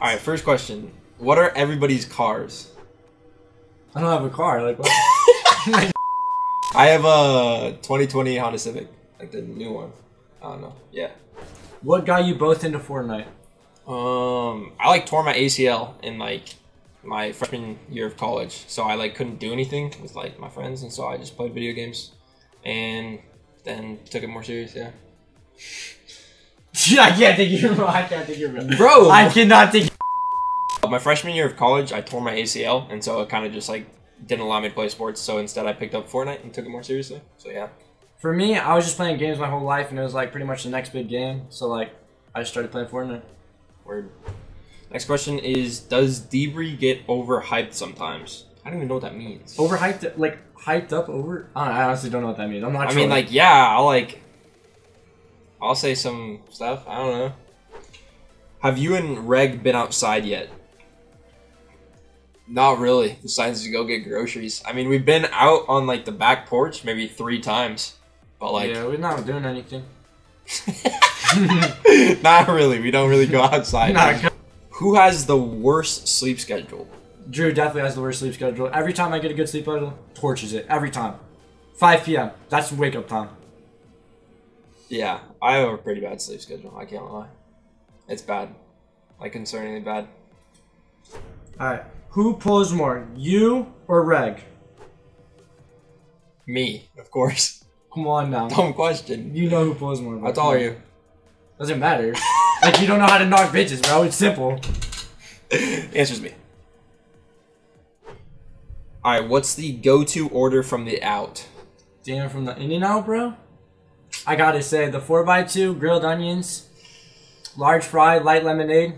All right, first question. What are everybody's cars? I don't have a car. Like what? I have a 2020 Honda Civic, like the new one. I don't know. Yeah. what got you both into Fortnite? Um, I like tore my ACL in like my freshman year of college, so I like couldn't do anything with like my friends, and so I just played video games, and then took it more serious. Yeah. I can't think you're. I can't think you're. Bro, I cannot think. my freshman year of college, I tore my ACL, and so it kind of just like didn't allow me to play sports. So instead, I picked up Fortnite and took it more seriously. So yeah. For me, I was just playing games my whole life, and it was like pretty much the next big game. So like, I just started playing Fortnite. Word. Next question is: Does DBree get overhyped sometimes? I don't even know what that means. Overhyped, like hyped up over. I, don't know, I honestly don't know what that means. I'm not. I sure. mean, like, yeah, I'll like, I'll say some stuff. I don't know. Have you and Reg been outside yet? Not really. Besides to go get groceries. I mean, we've been out on like the back porch maybe three times, but like, yeah, we're not doing anything. not really. We don't really go outside. Nah, Who has the worst sleep schedule? Drew definitely has the worst sleep schedule. Every time I get a good sleep schedule, torches it. Every time. 5 p.m. That's wake up time. Yeah, I have a pretty bad sleep schedule. I can't lie. It's bad, like concerningly bad. Alright. Who pulls more, you or Reg? Me, of course. Come on now. Dumb question. You know who pulls more. How tall are you? Doesn't matter. like, you don't know how to knock bitches, bro. It's simple. Answers me. Alright, what's the go-to order from the out? Damn, from the in and out, bro. I gotta say, the 4x2 grilled onions, large fry, light lemonade.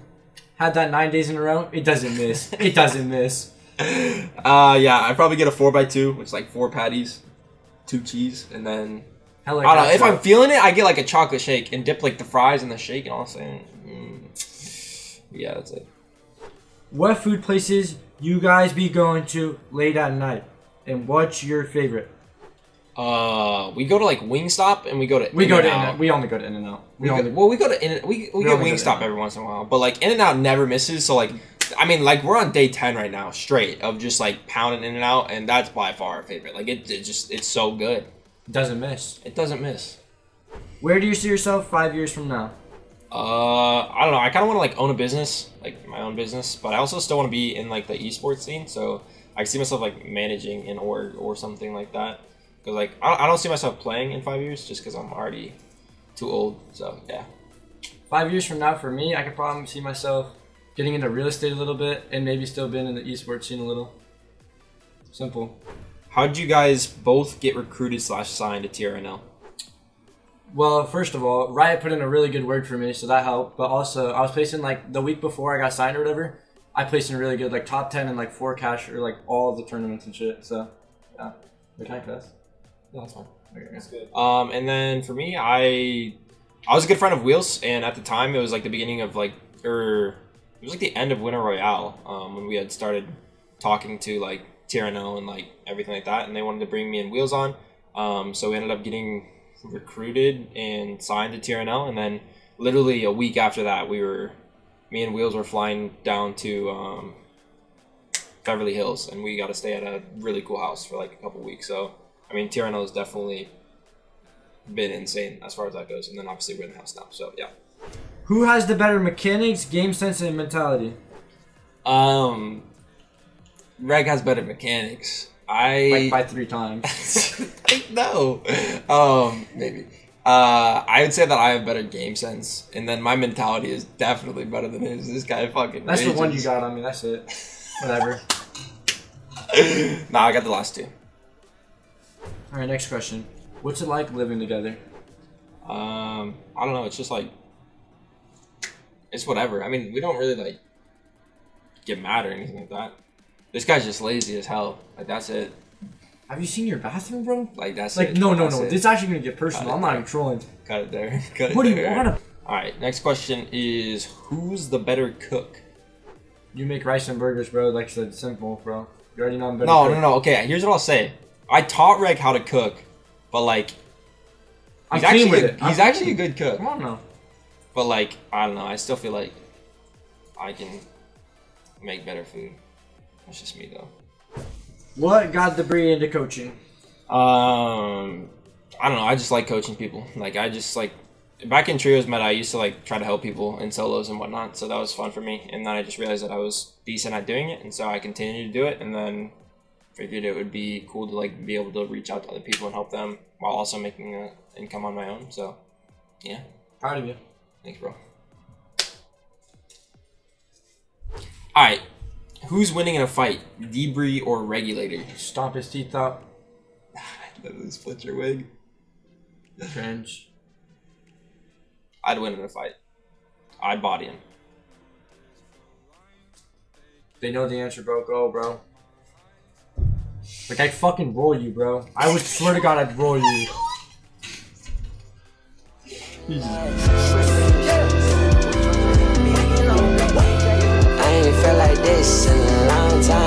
Had that nine days in a row. It doesn't miss. It doesn't miss. Uh, yeah, I probably get a 4x2, which is like four patties, two cheese, and then... I don't know, if. I'm feeling it, I get like a chocolate shake and dip like the fries in the shake and all of a sudden... Mm, yeah, that's it. What food places you guys be going to late at night? And what's your favorite? Uh, we go to like Wingstop and we go to We go to In-N-Out. We only go to In and Out. We We go, well, we go to In we we, We get Wingstop In-N-Out. every once in a while, but like In and Out never misses. So like, I mean, like we're on day ten right now, straight of just like pounding In and Out, and that's by far our favorite. Like it, it just it's so good. It doesn't miss. It doesn't miss. Where do you see yourself five years from now? Uh, I don't know. I kind of want to like own a business, like my own business, but I also still want to be in like the esports scene. So I see myself like managing an org or something like that. Because like I I don't see myself playing in five years, just because I'm already too old. So yeah. Five years from now, for me, I could probably see myself getting into real estate a little bit and maybe still being in the esports scene a little. Simple. How did you guys both get recruited slash signed to TRNL? Well, first of all, Riot put in a really good word for me, so that helped. But also, I was placing like the week before I got signed or whatever. I placed in really good, like top ten and like four cash or like all the tournaments and shit. So, yeah, we can cuss. No, that's fine. Okay. That's good. Um, and then for me, I I was a good friend of Wheels, and at the time it was like the beginning of like, or it was like the end of Winter Royale um, when we had started talking to like TRNL and like everything like that, and they wanted to bring me and Wheels on. Um, so we ended up getting recruited and signed to TRNL, and then literally a week after that, we were me and Wheels were flying down to um, Beverly Hills, and we got to stay at a really cool house for like a couple weeks. So I mean, has definitely been insane as far as that goes, and then obviously we're in the house now. So yeah. Who has the better mechanics, game sense, and mentality? Um, Reg has better mechanics. I Like by three times. no. Um, maybe. Uh, I would say that I have better game sense, and then my mentality is definitely better than his. This guy fucking. That's the one you got on me. That's it. Whatever. nah, I got the last two. All right, next question. What's it like living together? Um, I don't know. It's just like it's whatever. I mean, we don't really like get mad or anything like that. This guy's just lazy as hell. Like that's it. Have you seen your bathroom, bro? Like that's it. Like, it. no, no, That's no. it. This is actually gonna get personal. I'm not even trolling. Cut it there. Cut it What do you there. want? All right. Next question is who's the better cook? You make rice and burgers, bro. Like I said, simple, bro. You already know I'm better. No, cook. no, no. Okay. Here's what I'll say. I taught Reg how to cook, but like I'm he's actually with a, it. I'm he's clean actually a good cook. Come on now. But like I don't know. I still feel like I can make better food. That's just me though. What got DBree into coaching? Um, I don't know. I just like coaching people. Like I just like back in trios meta, I used to like try to help people in solos and whatnot. So that was fun for me. And then I just realized that I was decent at doing it, and so I continued to do it. And then figured it would be cool to like be able to reach out to other people and help them while also making an income on my own. So yeah, Proud of you. thanks, bro. All right, who's winning in a fight, DBree or Reguletor? Stomp his teeth out. Split your wig. Cringe. I'd win in a fight. I'd body him. They know the answer, bro. Go, bro. Like, I'd fucking roll you, bro. I would swear to God I'd roll you. I ain't felt like this in a long time.